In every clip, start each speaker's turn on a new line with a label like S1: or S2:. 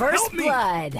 S1: first blood.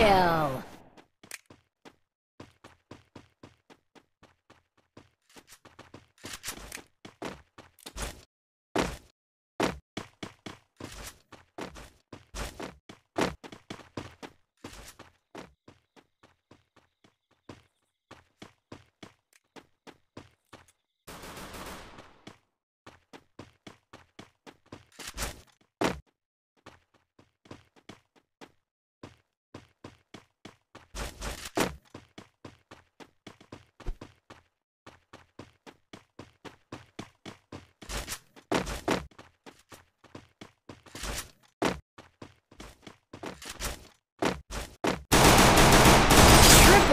S1: Kill.